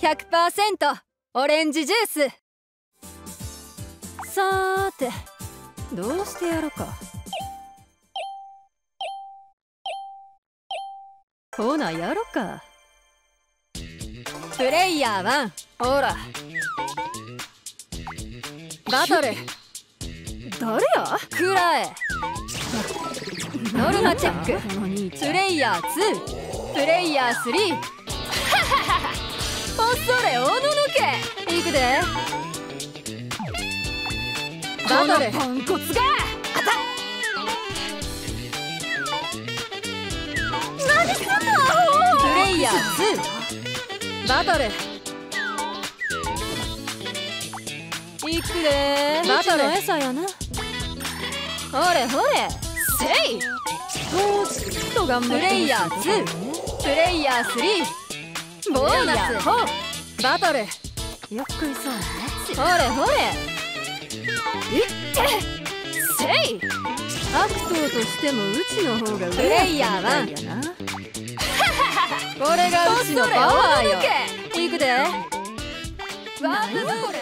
100%オレンジジュース。さーてどうしてやろうか。ほなやろか。プレイヤー1ほら。バトル。誰や？くらえ。ノルマチェック。プレイヤー2プレイヤー3恐れおののけいくでバトル。ポンコツがあた何すんのプレイヤー2バトル。いくで。バトル。餌やな。ほれほれ。せい。っと頑張プレイヤー2プレイヤー3ボーナス。4バトルよっこいそうほれほれ。いって。せい。アクトとしてもうちの方がプレイヤー1やな。これがうちのパワーよ。いくで。ワープこれ